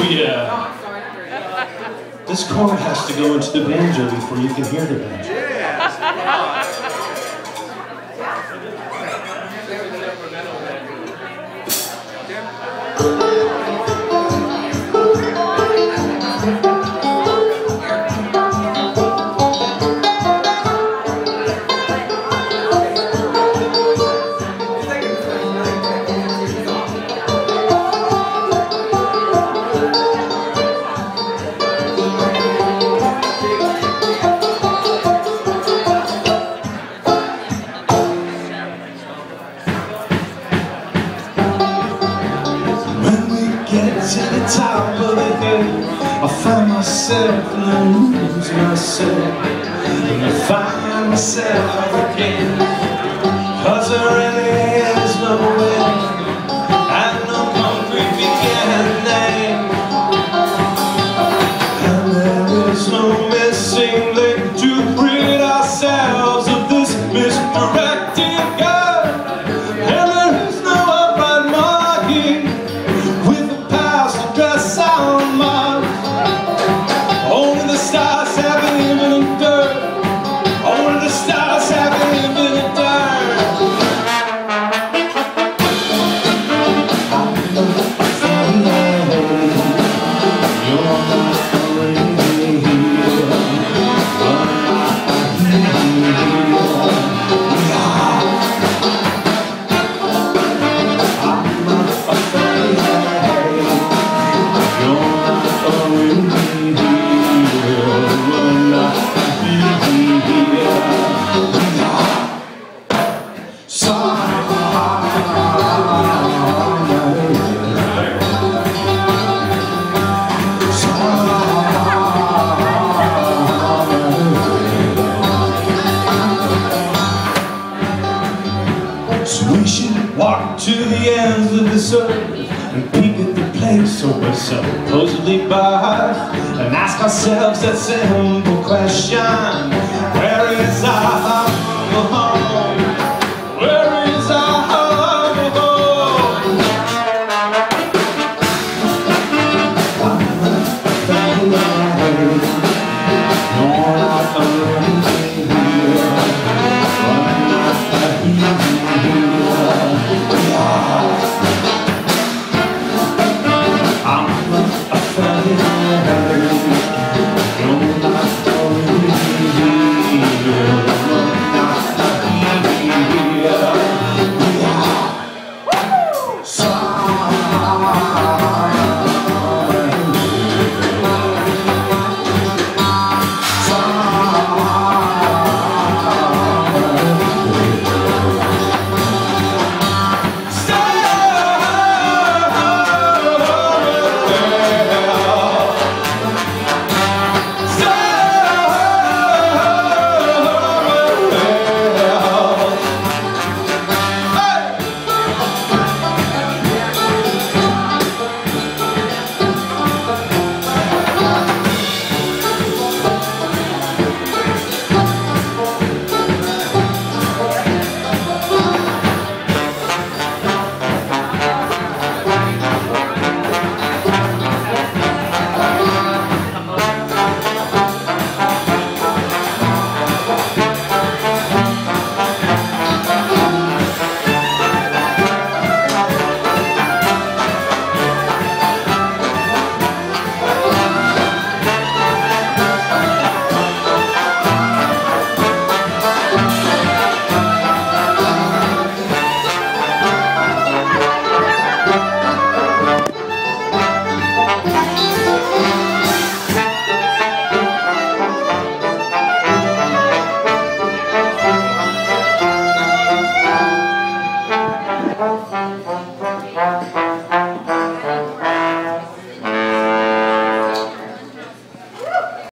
Oh yeah. This chord has to go into the banjo before you can hear the banjo. To the top of the hill. I find myself and I lose myself. And I find myself again. Cause there really is no way. No concrete beginning And there is no missing link to rid ourselves of this misdirected we should walk to the ends of this earth and peek at the place where we're supposedly by and ask ourselves that simple question: Where is our Thank.